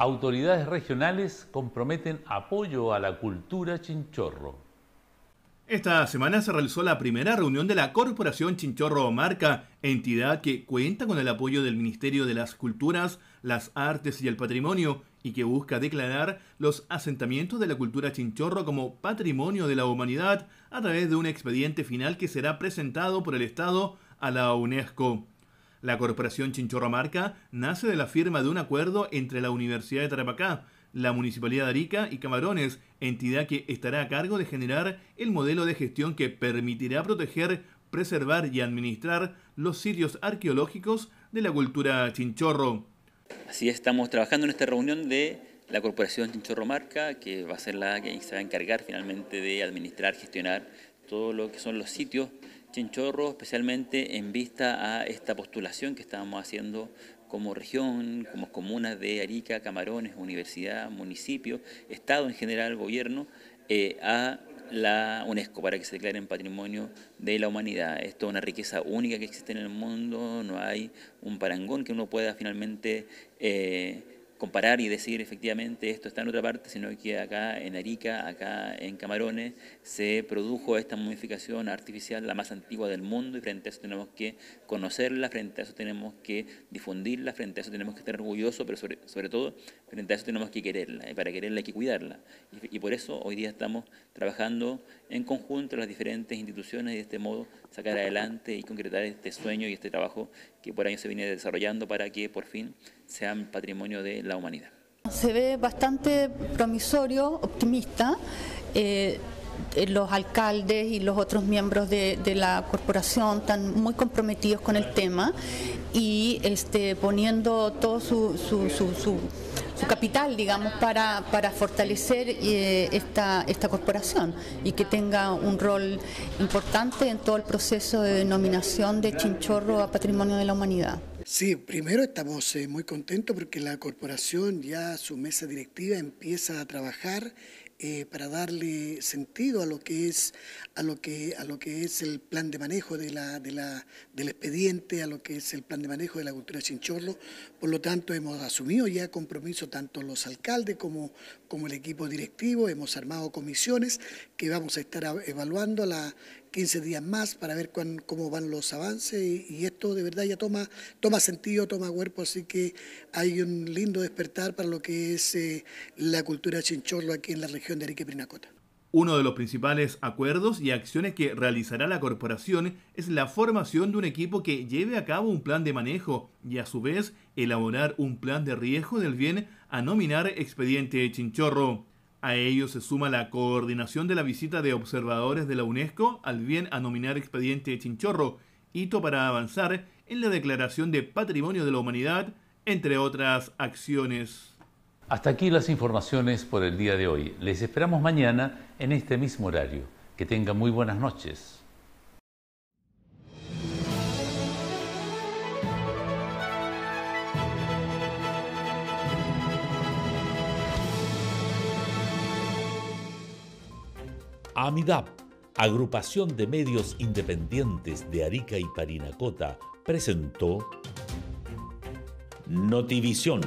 Autoridades regionales comprometen apoyo a la cultura chinchorro. Esta semana se realizó la primera reunión de la Corporación Chinchorro Marca, entidad que cuenta con el apoyo del Ministerio de las Culturas, las Artes y el Patrimonio y que busca declarar los asentamientos de la cultura chinchorro como patrimonio de la humanidad a través de un expediente final que será presentado por el Estado a la UNESCO. La Corporación Chinchorro-Marca nace de la firma de un acuerdo entre la Universidad de Tarapacá, la Municipalidad de Arica y Camarones, entidad que estará a cargo de generar el modelo de gestión que permitirá proteger, preservar y administrar los sitios arqueológicos de la cultura chinchorro. Así estamos trabajando en esta reunión de la Corporación Chinchorro Marca, que va a ser la que se va a encargar finalmente de administrar, gestionar todo lo que son los sitios Chinchorro, especialmente en vista a esta postulación que estábamos haciendo como región, como comunas de Arica, Camarones, universidad, municipio, Estado en general, gobierno, eh, a la UNESCO para que se declare en patrimonio de la humanidad. Esto es una riqueza única que existe en el mundo, no hay un parangón que uno pueda finalmente... Eh, comparar y decir efectivamente esto está en otra parte, sino que acá en Arica, acá en Camarones, se produjo esta momificación artificial, la más antigua del mundo, y frente a eso tenemos que conocerla, frente a eso tenemos que difundirla, frente a eso tenemos que estar orgullosos, pero sobre todo frente a eso tenemos que quererla, y para quererla hay que cuidarla. Y, por eso hoy día estamos trabajando en conjunto las diferentes instituciones y de este modo sacar adelante y concretar este sueño y este trabajo que por años se viene desarrollando para que por fin sean patrimonio de la humanidad. Se ve bastante promisorio, optimista. Eh, los alcaldes y los otros miembros de, la corporación están muy comprometidos con el tema y este, poniendo todo su, su, capital, digamos, para, para fortalecer eh, esta, esta corporación y que tenga un rol importante en todo el proceso de denominación de Chinchorro a Patrimonio de la Humanidad. Sí, primero estamos eh, muy contentos porque la corporación ya su mesa directiva empieza a trabajar eh, para darle sentido a lo que es a lo que a lo que es el plan de manejo de la, de la, del expediente, a lo que es el plan de manejo de la cultura chinchorro. Por lo tanto, hemos asumido ya compromiso tanto los alcaldes como, como el equipo directivo, hemos armado comisiones que vamos a estar evaluando la 15 días más para ver cómo van los avances y, esto de verdad ya toma, toma sentido, toma cuerpo, así que hay un lindo despertar para lo que es eh, la cultura chinchorro aquí en la región de Arique Prinacota. Uno de los principales acuerdos y acciones que realizará la corporación es la formación de un equipo que lleve a cabo un plan de manejo y a su vez elaborar un plan de riesgo del bien a nominar expediente chinchorro. A ello se suma la coordinación de la visita de observadores de la UNESCO al bien a nominar expediente Chinchorro, hito para avanzar en la declaración de Patrimonio de la Humanidad, entre otras acciones. Hasta aquí las informaciones por el día de hoy. Les esperamos mañana en este mismo horario. Que tengan muy buenas noches. AMIDAP, Agrupación de Medios Independientes de Arica y Parinacota, presentó Notivisión